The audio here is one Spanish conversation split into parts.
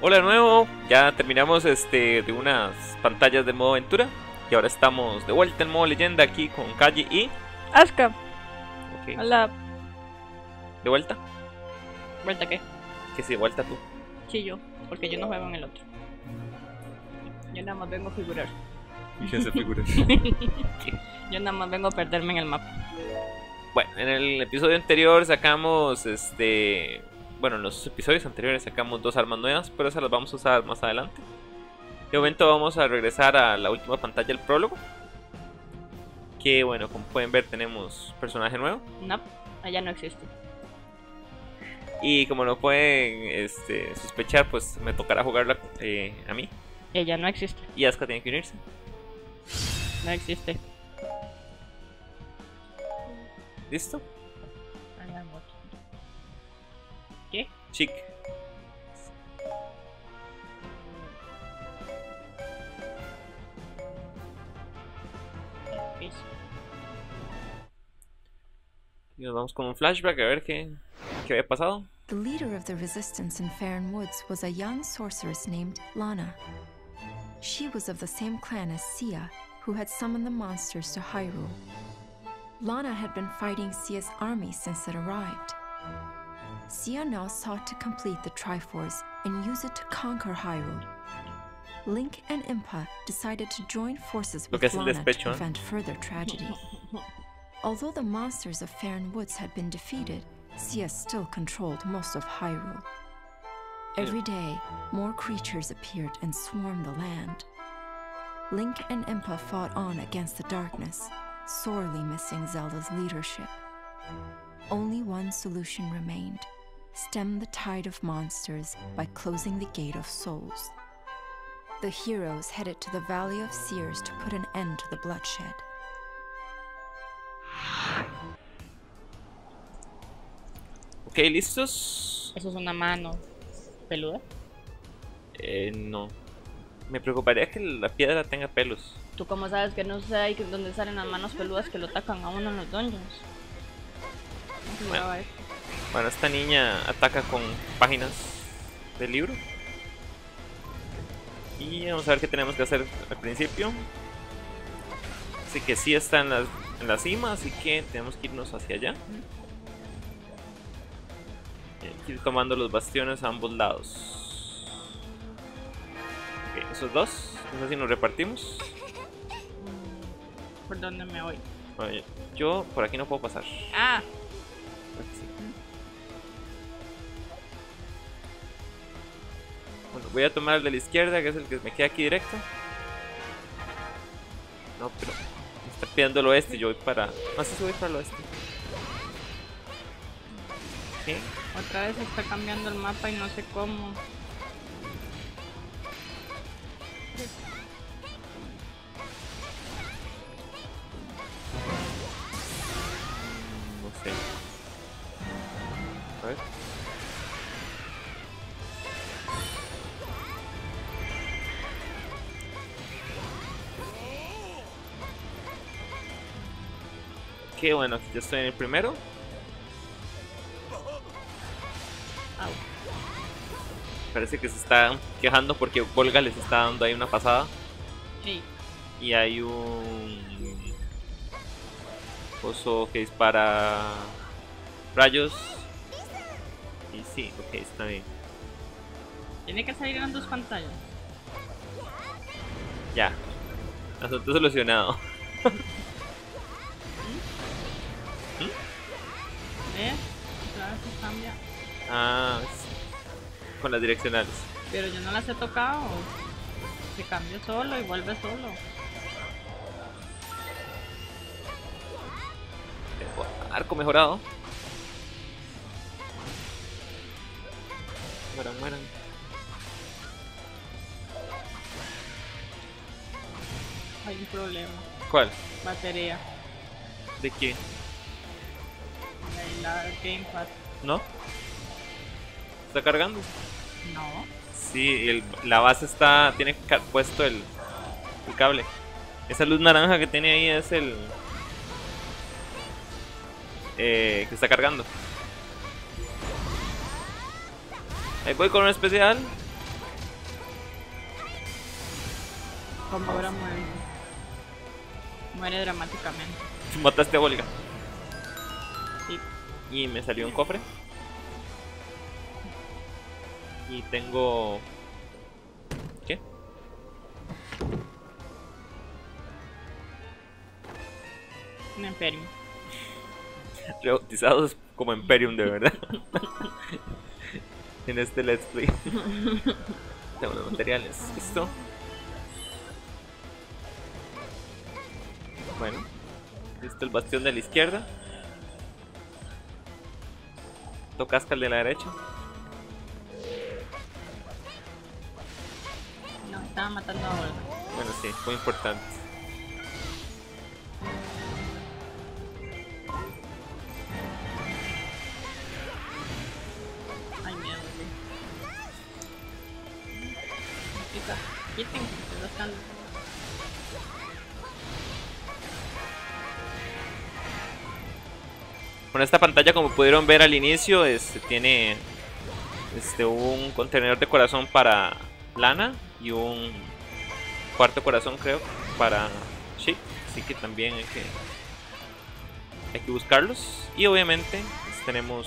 Hola de nuevo, ya terminamos este de unas pantallas de modo aventura y ahora estamos de vuelta en modo leyenda aquí con Kaji y Aska, ok, hola, de vuelta, ¿vuelta qué? que sí, de vuelta tú. Sí, yo, porque yo no juego en el otro. Yo nada más vengo a figurar. Yo nada más vengo a perderme en el mapa. Bueno, en el episodio anterior sacamos este, bueno, en los episodios anteriores sacamos dos armas nuevas, pero esas las vamos a usar más adelante. De momento vamos a regresar a la última pantalla del prólogo. Que bueno, como pueden ver tenemos personaje nuevo. No, allá no existe. Y como no pueden este, sospechar, pues me tocará jugarla eh, a mí. Ella no existe. Y Asuka tiene que unirse. No existe. ¿Listo? ¿Qué? Chic. ¿Qué? Y nos vamos con un flashback a ver qué, qué había pasado. The leader of the resistance in Farron Woods was a young sorceress named Lana. She was of the same clan as Sia, who had summoned the monsters to Hyrule. Lana had been fighting Sia's army since it arrived. Sia now sought to complete the Triforce and use it to conquer Hyrule. Link and Impa decided to join forces with que es el Lana to ¿eh? prevent further tragedy. Although the monsters of Farron Woods had been defeated, Sia still controlled most of Hyrule. Every day, more creatures appeared and swarmed the land. Link and Impa fought on against the darkness, sorely missing Zelda's leadership. Only one solution remained stem the tide of monsters by closing the Gate of Souls. The heroes headed to the Valley of Seers to put an end to the bloodshed. Ok, ¿listos? Eso es una mano peluda. Eh, no. Me preocuparía que la piedra tenga pelos. ¿Tú cómo sabes que no sé dónde salen las manos peludas que lo atacan a uno en los dungeons? Bueno. Bueno, esta niña ataca con páginas del libro. Y vamos a ver qué tenemos que hacer al principio. Así que sí está en la, en la cima, así que tenemos que irnos hacia allá. Y hay que ir tomando los bastiones a ambos lados. Ok, esos dos. No sé si nos repartimos. ¿Por dónde me voy? Bueno, yo por aquí no puedo pasar. Ah, sí. Bueno, voy a tomar el de la izquierda, que es el que me queda aquí directo. No, pero me está pidiendo el oeste, yo voy para... No sé si voy para el oeste. ¿Qué? otra vez está cambiando el mapa y no sé cómo. Qué bueno, aquí ya estoy en el primero. Parece que se está quejando porque Volga les está dando ahí una pasada. Sí, Y hay un coso que dispara rayos. Y sí, ok, está bien. tiene que salir en dos pantallas. Ya. Asunto solucionado. Ah, sí. con las direccionales. Pero yo no las he tocado. Se cambia solo y vuelve solo. Arco mejorado. Mueran, mueran. Hay un problema. ¿Cuál? Batería. ¿De qué? De la Gamepad. ¿No? ¿Está cargando? No. Sí, el, la base está. Tiene puesto el, el cable. Esa luz naranja que tiene ahí es el. Eh, que está cargando. Ahí voy con un especial. Como ahora muere. Muere dramáticamente. Mataste a Olga. Y me salió un cofre. Y tengo... ¿Qué? Un Imperium. Rebautizados como Imperium de verdad. en este Let's Play. tengo los materiales. Listo. Bueno. Listo el bastión de la izquierda. Tocasca el de la derecha. Estaba matando a Olga. Bueno, sí, muy importante. Ay, sí. Chica, quiten, estoy buscando. Bueno, esta pantalla, como pudieron ver al inicio, este, tiene este, un contenedor de corazón para Lana y un cuarto corazón, creo, para Chic. Así que también hay que, hay que buscarlos. Y obviamente pues, tenemos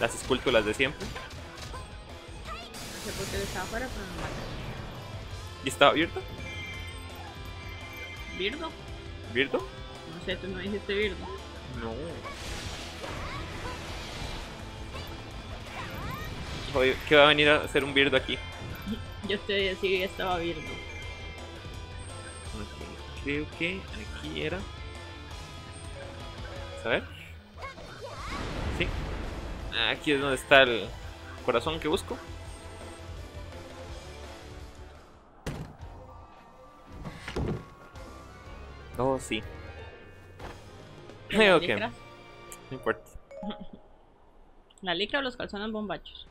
las esculturas de siempre. No sé por qué estaba afuera, pero no. ¿Y está abierto? ¿Birdo? ¿Abierto? No sé, tú no dijiste Birdo. No. ¿Qué va a venir a hacer un birdo aquí? Yo decía que estaba Birdo. Ok, Creo que aquí era. A ver. Sí. Aquí es donde está el corazón que busco. Oh, sí. ¿Y las Ok. licras? No importa. ¿La licra o los calzones bombachos?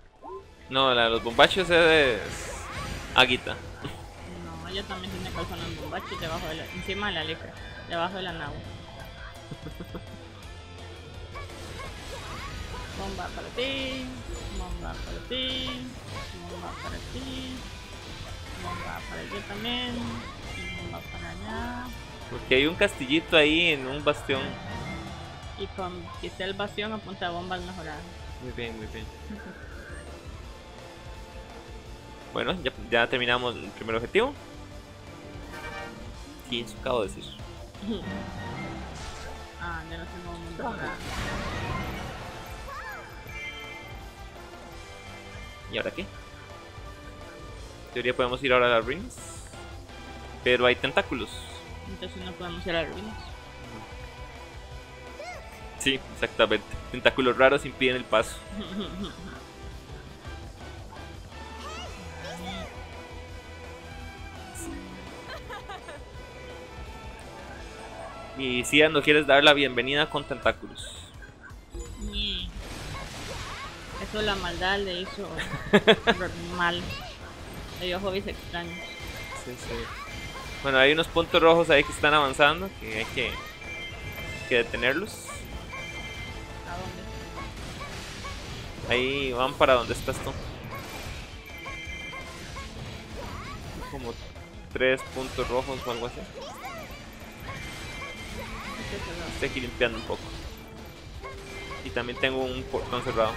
No, la de los bombachos es. Aguita. No, ella también tiene calzones bombachos debajo de la, encima de la licra, debajo de la nave. Bomba para ti, bomba para ti, bomba para ti, bomba para yo también, y bomba para allá. Porque hay un castillito ahí en un bastión. Y con que esté el bastión apunta a bombas mejoradas. Muy bien, muy bien. Bueno, ya, ya terminamos el primer objetivo. Sí, eso acabo de decir. ah, ya no tengo mejorado. ¿Y ahora qué? En teoría podemos ir ahora a las rings. Pero hay tentáculos. Entonces no podemos ir a las ruinas. Sí, exactamente. Tentáculos raros impiden el paso. Y si no quieres dar la bienvenida con tentáculos. Eso la maldad le hizo mal. Le dio hobbies extraños. Sí, sí. Bueno, hay unos puntos rojos ahí que están avanzando, que hay que, que detenerlos. ¿A dónde? Ahí van para donde estás tú. Como tres puntos rojos o algo así. Estoy aquí limpiando un poco. Y también tengo un portón cerrado.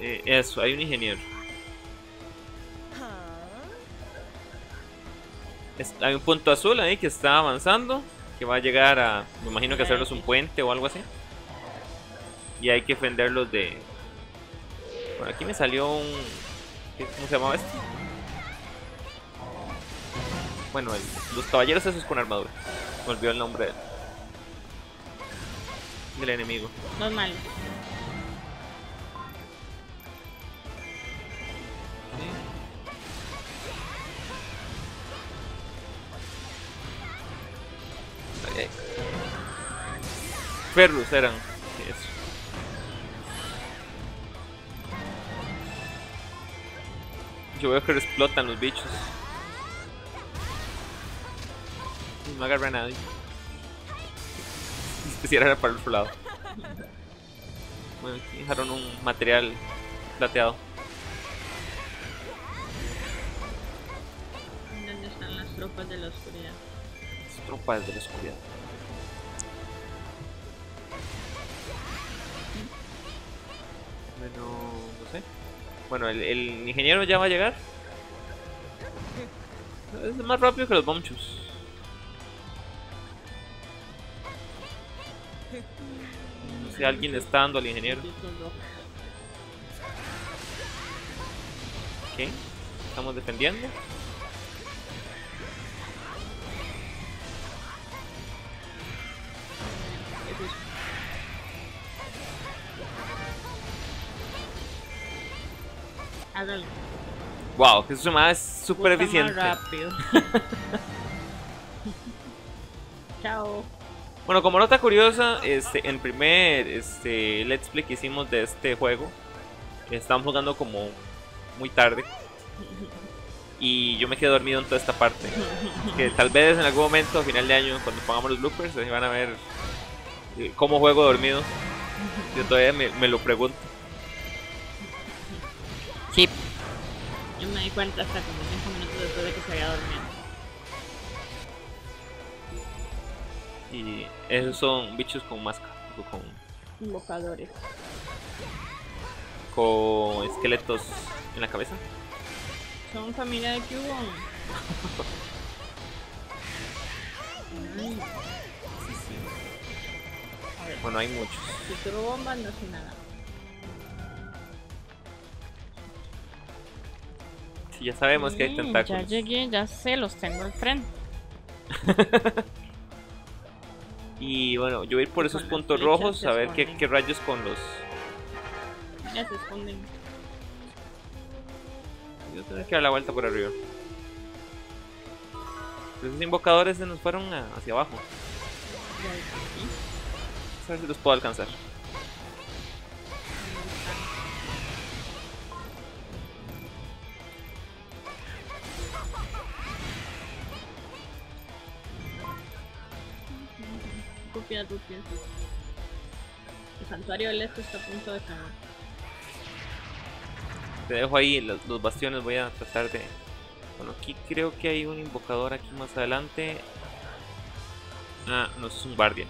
Eh, eso, hay un ingeniero. Hay un punto azul ahí que está avanzando. Que va a llegar a. Me imagino que hacerlos un puente o algo así. Y hay que defenderlos de. Bueno, aquí me salió un. ¿qué- ¿Cómo se llamaba esto? Bueno, el- los caballeros esos con armadura. Me olvidó el nombre del, del enemigo. Los malos. Ferrus eran. Eso. Yo veo que explotan los bichos. No agarra a nadie. Quisiera era para el otro lado. Bueno, aquí dejaron un material plateado. tropas de la oscuridad. Las tropas de la oscuridad. Bueno, no sé. Bueno, el, el ingeniero ya va a llegar. Es más rápido que los bonchos. Si alguien le está dando al ingeniero. ¿Qué? Estamos defendiendo. Wow, que más es súper eficiente. Más rápido. Chao. Bueno, como nota curiosa, este, en primer este, let's play que hicimos de este juego, estábamos jugando como muy tarde. Y yo me quedé dormido en toda esta parte. Que tal vez en algún momento, a final de año, cuando pongamos los bloopers, ahí van a ver eh, cómo juego dormido. Yo todavía me, me lo pregunto. Sí. Yo me di cuenta hasta como 5 minutos después de que se había dormido. Y esos son bichos con máscara, o con, Invocadores. con esqueletos en la cabeza. Son familia de A ver, Bueno, hay muchos. si tiro bombas no sé nada. Sí, ya sabemos que hay Mm, tentáculos. Ya llegué, ya sé, los tengo al frente. Y bueno, yo voy a ir por esos puntos rojos a ver qué, qué rayos con los. Ya se esconden. Yo tengo que dar la vuelta por arriba. Pero esos invocadores se nos fueron a- hacia abajo. A ver si los puedo alcanzar. El santuario del este está a punto de caer. Te dejo ahí los, bastiones. Voy a tratar de. Bueno, aquí creo que hay un invocador aquí más adelante. Ah, no, es un guardia.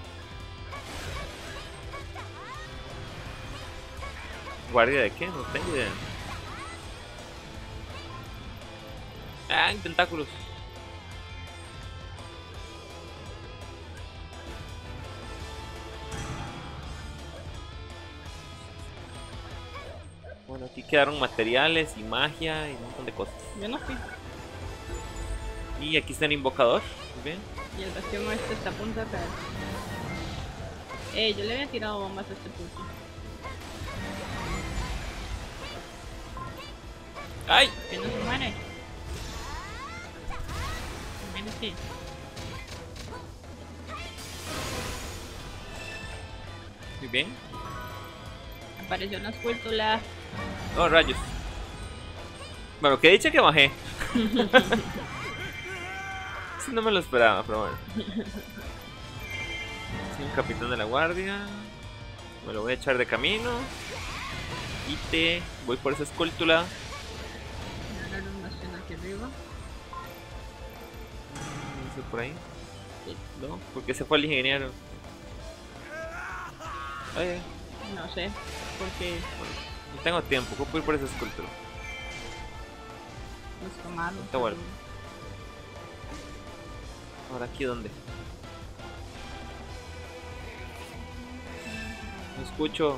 ¿Guardia de qué? No tengo idea. Ah, tentáculos. Bueno, aquí quedaron materiales y magia y un montón de cosas. Yo no fui. Y aquí está el invocador. Muy bien. Y el bastión este está a punto de caer. Eh, yo le había tirado bombas a este puto. ¡Ay! Que no se muere. Muérete. Muy bien. Apareció una escultura. Oh, rayos. Bueno, que dicha que bajé. Sí, no me lo esperaba, pero bueno. Un capitán de la guardia. Me lo voy a echar de camino. Quite. Voy por esa escultura. Voy a dar un bastión aquí arriba. No sé por ahí. No, porque se fue el ingeniero. Ay, No sé. Porque no tengo tiempo. ¿Cómo ir por esa escultura? nos tomaron. Está bueno. Ahora aquí dónde? No escucho.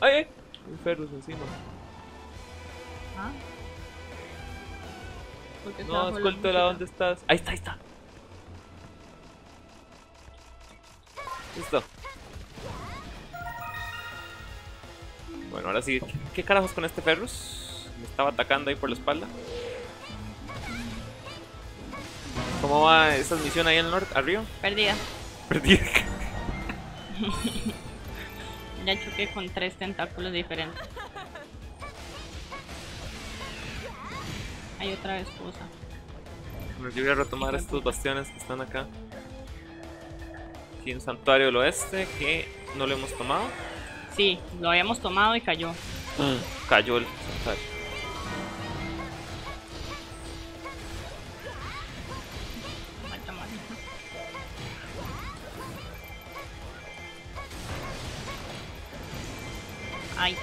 ¡Ay! ay! Un Ferrus encima. ¿Ah? No, escultura. ¿dónde estás? Ahí está, ahí está. Listo. Bueno, ahora sí. ¿Qué, qué carajos con este Ferrus? Me estaba atacando ahí por la espalda. ¿Cómo va esa misión ahí en el norte? ¿Arriba? Perdida. Perdí. Ya choqué con tres tentáculos diferentes. Hay otra vez cosa. Bueno, yo voy a retomar estos bastiones que están acá. Aquí un santuario del oeste que no lo hemos tomado. Sí, lo habíamos tomado y cayó. Cayó el santuario. Ay,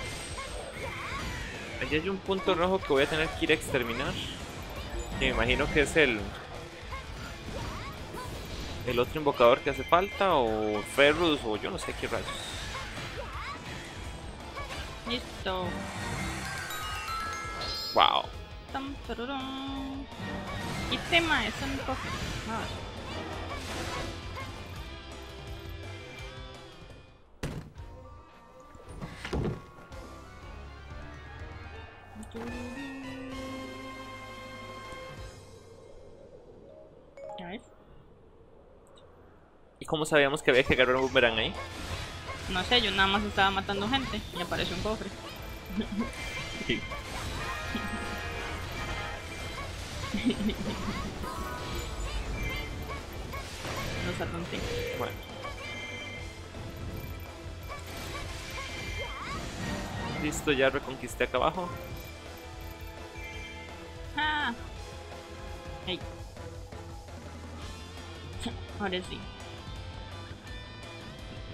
Allí hay un punto rojo que voy a tener que ir a exterminar. Y me imagino que es el. El otro invocador que hace falta, o Ferrus, o yo no sé qué rayos. listo. Wow. Tam. Y tema es un ver. Cómo sabíamos que había que agarrar un boomerang ahí? No sé, yo nada más estaba matando gente y apareció un cofre. Sí. Los atonté. Bueno. Listo, ya reconquisté acá abajo. Ah. Ey. Ahora sí.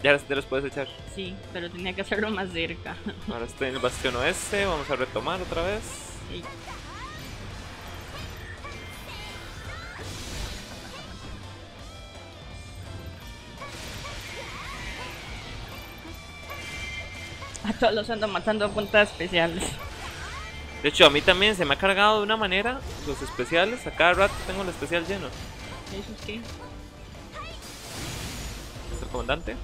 Ya te los puedes echar. Sí, pero tenía que hacerlo más cerca. Ahora estoy en el bastión oeste, vamos a retomar otra vez. Ey. A todos los ando matando a puntas especiales. De hecho, a mí también se me ha cargado de una manera los especiales. A cada rato tengo el especial lleno. ¿Eso es qué? ¿Es el comandante?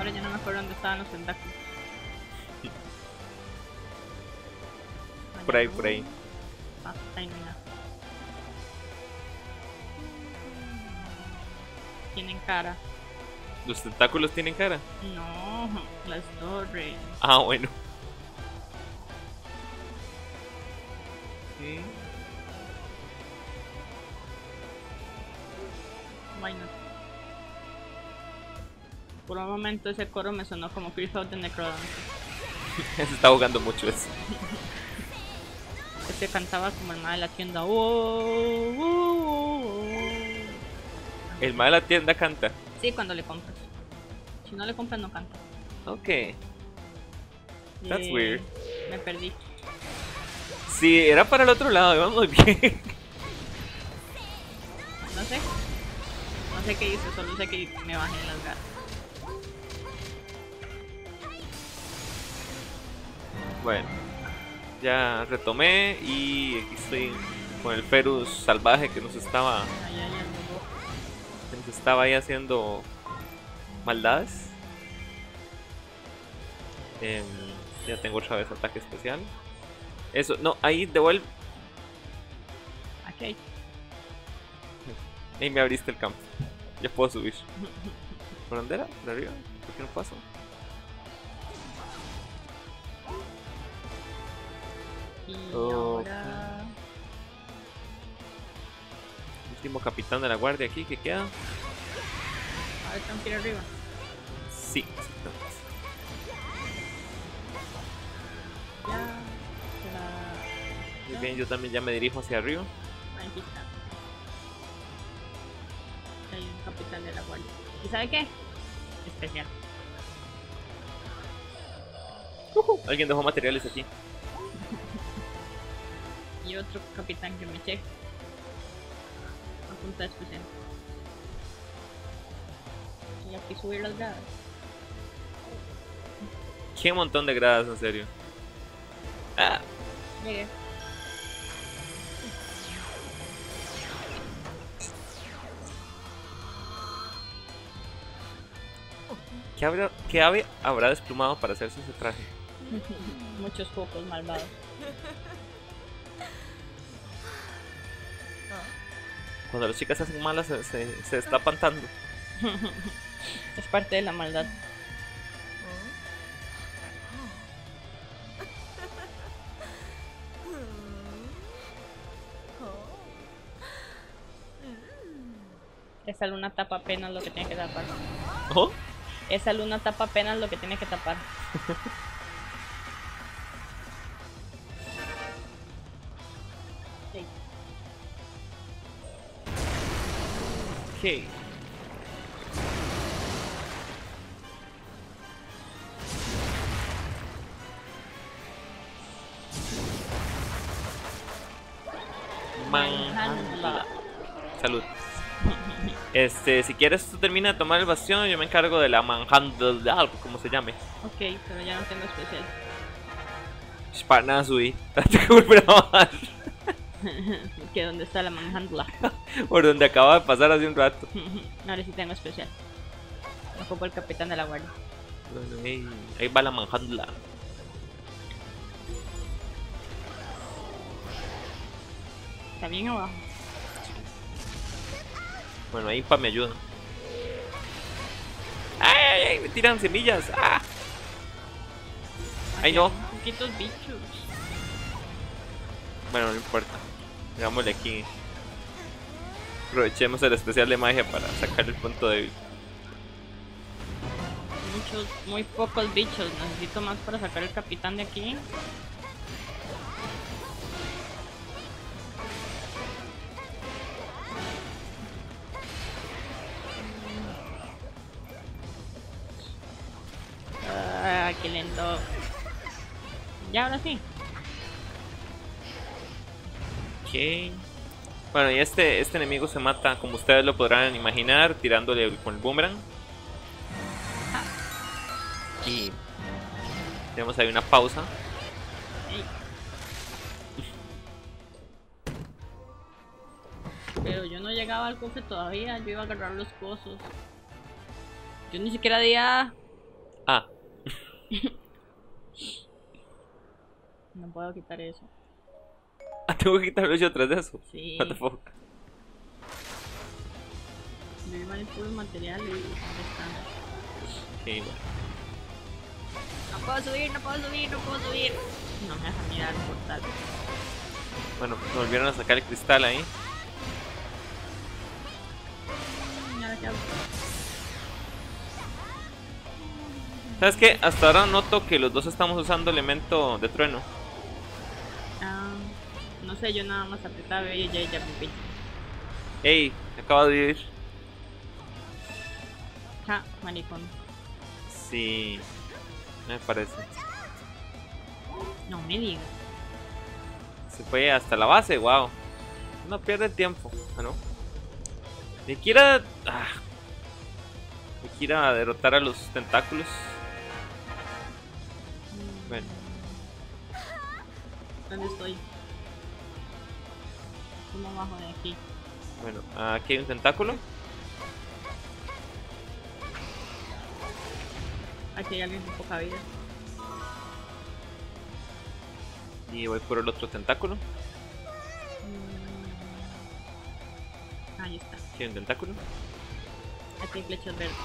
Ahora ya no me acuerdo dónde estaban los tentáculos. Por ahí, por ahí. Ah, ahí no hay nada. Tienen cara. ¿Los tentáculos tienen cara? No, las torres. Ah, bueno. Why Por un momento ese coro me sonó como Creep Out de. Se está ahogando mucho eso. Es que cantaba como el mal de la tienda. "Oh, oh, oh". El mal de la tienda canta. Sí, cuando le compras. Si no le compras, no canta. Ok. That's Eh, weird. Me perdí. Sí, era para el otro lado, iba muy bien. No sé. No sé qué hice, solo sé que me bajé en las garras. Bueno, ya retomé y aquí estoy con el Ferus salvaje que nos estaba, que nos estaba ahí haciendo maldades. Em, ya tengo otra vez ataque especial. Eso, no, ahí devuelve. Aquí hay. Ahí me abriste el campo. Ya puedo subir. ¿Por dónde era? ¿De arriba? ¿Por qué no paso? Y ahora. Último capitán de la guardia aquí que queda. Ahora tengo que ir arriba. Sí, exactamente. Ya. La... Muy bien, yo también ya me dirijo hacia arriba. Aquí está. Hay un capitán de la guardia. ¿Y sabe qué? Especial. Alguien dejó materiales aquí. Y otro capitán que me cheque. A punta especial. Y aquí subir las gradas. Qué montón de gradas, en serio. Ah, Llegué. ¿qué, habrá, ¿Qué ave habrá desplumado para hacerse ese traje? Muchos pocos malvados. Cuando las chicas se hacen malas se, se, se destapan tanto. Es parte de la maldad. Esa luna tapa apenas lo que tiene que tapar. ¿Oh? Esa luna tapa apenas lo que tiene que tapar. Ok. Manhandla. Salud. Este, si quieres tú termina de tomar el bastión, yo me encargo de la Manhandla, como se llame. Ok, pero ya no tengo especial. Spanazui. Tengo que dónde está la manhandla. Por donde acaba de pasar hace un rato. Ahora sí tengo especial. Ocupo el capitán de la guardia. Bueno, ahí, ahí va la Manhandla. Está bien abajo. Bueno, ahí pa me ayuda. ¡Ay, ay, ay! Me tiran semillas. ¡Ah! Ay, no. Poquitos bichos. Bueno, no importa. Hagámosle aquí. Aprovechemos el especial de magia para sacar el punto débil. Muchos, muy pocos bichos. Necesito más para sacar el capitán de aquí. Ah, qué lento. Ya, ahora sí. Ok. Bueno, y este, este enemigo se mata, como ustedes lo podrán imaginar, tirándole con el boomerang. Y tenemos ahí una pausa. Pero yo no llegaba al cofre todavía, yo iba a agarrar los pozos. Yo ni siquiera día. Ah, No puedo quitar eso. Tengo que quitarlo yo atrás de eso. Sí. What the fuck. Me iban puros materiales y ¿dónde están? Sí, bueno. No puedo subir, no puedo subir, no puedo subir. No me deja mirar el portal. Bueno, volvieron a sacar el cristal ahí. ¿Sabes qué? Hasta ahora noto que los dos estamos usando elemento de trueno. Ah, no sé, yo nada más apretaba y ya, ya, pipí. Ey, acabo de ir. Ja, maricón. Sí, me parece. No me digas. Se fue hasta la base, wow. No pierde tiempo, ¿ah, ¿no? Me quiera. Ah, me quiera derrotar a los tentáculos. Bueno, ¿Dónde estoy? ¿Cómo bajo de aquí? bueno, aquí hay un tentáculo. Aquí hay alguien con poca vida. Y voy por el otro tentáculo. Mm. Ahí está. Aquí hay un tentáculo. Aquí hay flechas verdes.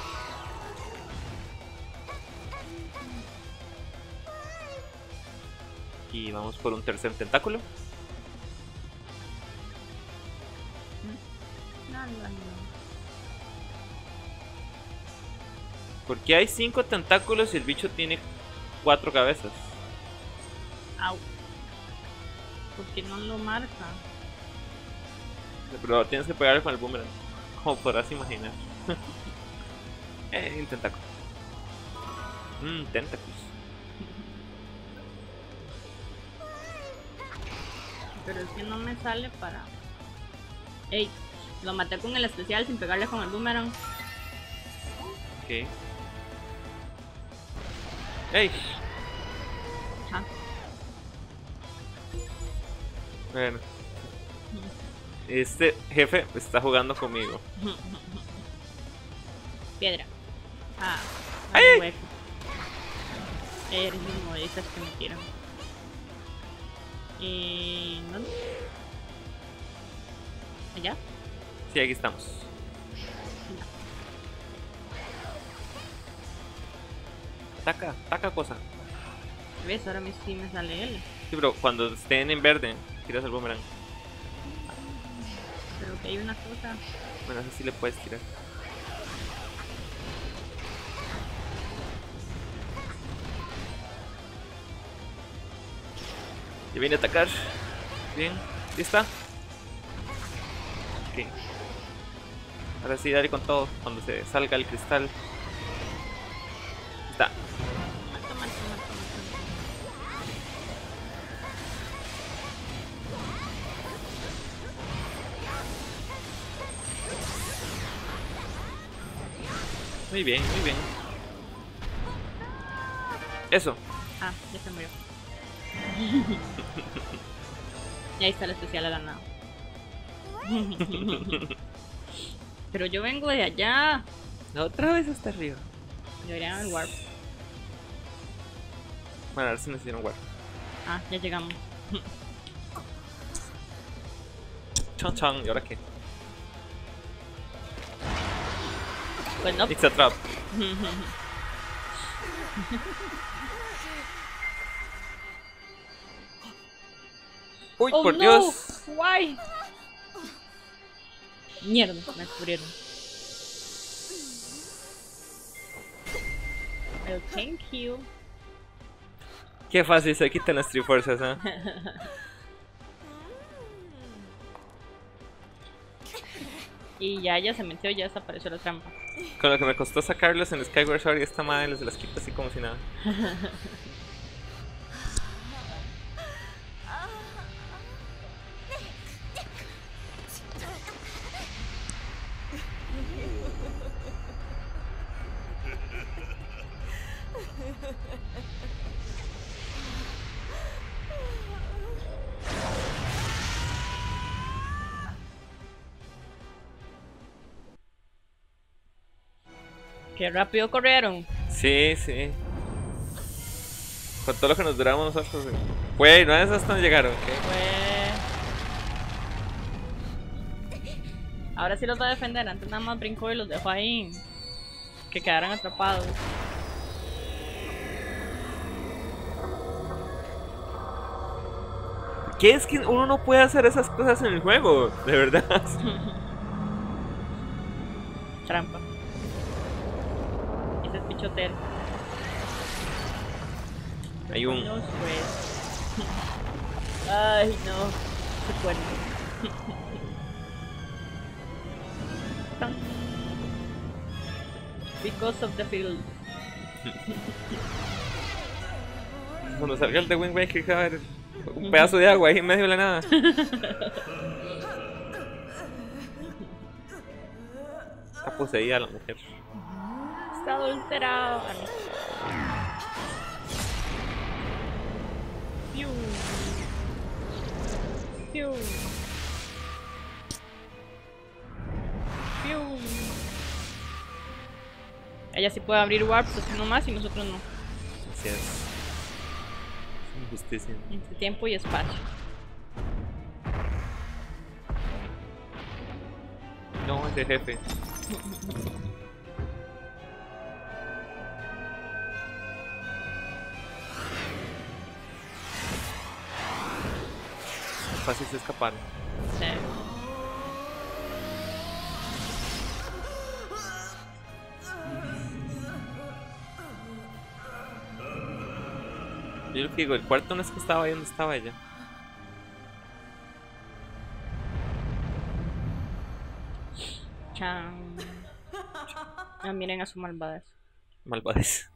Y vamos por un tercer tentáculo. Porque hay cinco tentáculos y el bicho tiene cuatro cabezas. Au. ¿Por qué no lo marca? Pero tienes que pegarle con el boomerang. Como podrás imaginar. eh, un tentáculo. Mmm, tentáculos. Pero es que no me sale para. Ey, lo maté con el especial sin pegarle con el boomerang. Ok. ¡Ey! Bueno. Este jefe está jugando conmigo. Piedra. Ah, ¡Ay! hueco. Eres un modistas que me tiran. Y. ¿Dónde? ¿Allá? Sí, aquí estamos. Ataca, ataca cosa. ¿Ves? Ahora sí me sale él. Sí, pero cuando estén en verde, tiras el boomerang. Pero que hay una cosa. Bueno, así le puedes tirar. Ya viene a atacar. Bien, lista. Ahora sí, dale con todo. Cuando se salga el cristal. Está. Muy bien, muy bien. Eso. Ah, ya se murió. y ahí está el especial a la nada. Pero yo vengo de allá. Otra vez hasta arriba. Debería el warp. Bueno, ahora sí nos hicieron guard. Ah, ya llegamos. Chan chan, ¿y ahora qué? Pues no. It's a trap. Uy, Oh, por no. Dios. Why? Mierda, me descubrieron. Well, thank you. Qué fácil se quitan las trifuerzas, ¿eh? Y ya ella se metió ya desapareció la trampa. Con lo que me costó sacarlos en Skyward Sword y esta madre les las quita así como si nada. Qué rápido corrieron. Sí, sí. Con todo lo que nos duramos nosotros. Güey, no es hasta donde llegaron. Fue... Ahora sí los va a defender. Antes nada más brincó y los dejó ahí. Que quedaran atrapados. ¿Qué es que uno no puede hacer esas cosas en el juego? De verdad. Trampa. Pichotero. Hay un. No, pues. Ay, no. Se cuenta. Tan. Because of the field. Cuando salga el de Wind Waker, a haber un pedazo de agua ahí en medio de la nada. Está poseída la mujer. Está adulterado. Piu. Piu. Piu. Ella sí puede abrir warps así nomás y nosotros no. Así es. Injusticia. Entre tiempo y espacio. No, ese jefe. Fácil se escaparon. Sí. Yo lo que digo, el cuarto no es que estaba ahí donde estaba ella. Chan. Ah, miren a su malvadez. Malvadez.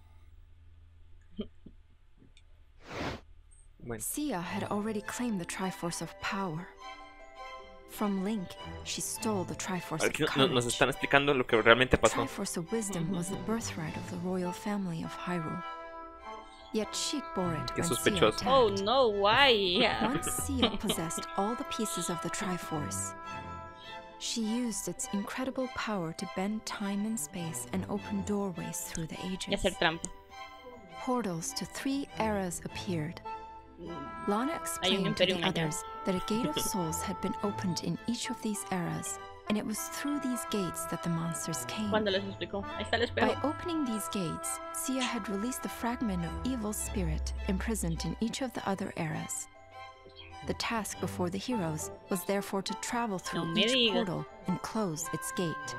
Bueno, Sia had already claimed the Triforce of Power. From Link, she stole the Triforce ahora of que no- nos Courage. están explicando lo que realmente The. Triforce of Wisdom was the birthright of the royal family of Hyrule. Yet Sheik bore it Qué when Sia sospechoso. Oh no, why? Once Sia possessed all the pieces of the Triforce, she used its incredible power to bend time and space and open doorways through the ages. Portals to three eras appeared. Lana explained to the others that a gate of souls had been opened in each of these eras, and it was through these gates that the monsters came. Cuando les explicó. Ahí está el By opening these gates, Sia had released the fragment of evil spirit imprisoned in each of the other eras. The task before the heroes was therefore to travel through me each portal and close its gate.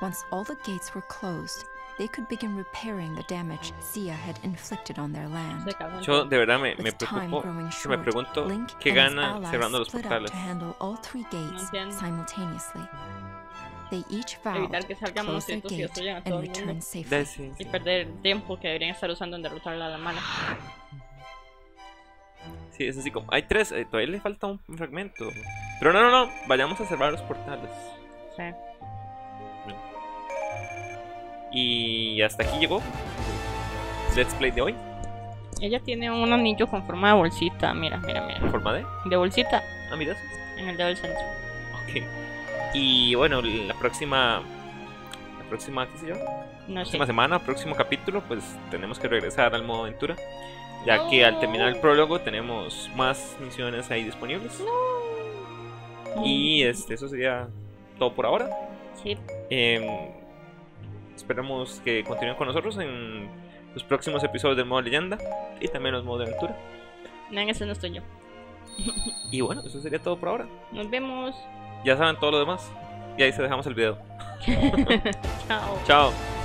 Once all the gates were closed, they could begin repairing the damage Sia had inflicted on their land. Yo de verdad me, me With time preocupo. me short, pregunto Link qué and his gana allies cerrando los split up portales. to handle all three gates entiendo. simultaneously. They each vowed Evitar que salgan to close their monstruitos y gate destruyan a todo el mundo. Y sí. perder el tiempo que deberían estar usando en derrotar a la mala. Sí, es así como. Hay tres, eh, todavía le falta un fragmento. Pero no, no, no. Vayamos a cerrar los portales. Sí. Y hasta aquí llegó. Let's play de hoy. Ella tiene un anillo con forma de bolsita. Mira, mira, mira. Forma de. De bolsita Ah, mira en el dedo del centro. Ok. Y bueno, la próxima. La próxima, ¿qué sé yo? No sé. próxima semana, próximo capítulo, pues tenemos que regresar al modo aventura. Ya que al terminar el prólogo tenemos más misiones ahí disponibles. Y este, eso sería todo por ahora. Sí. Em, esperamos que continúen con nosotros en los próximos episodios del modo leyenda y también los modos de aventura. No, ese no estoy yo. Y bueno, eso sería todo por ahora. Nos vemos. Ya saben todo lo demás. Y ahí se dejamos el video. Chao. Chao.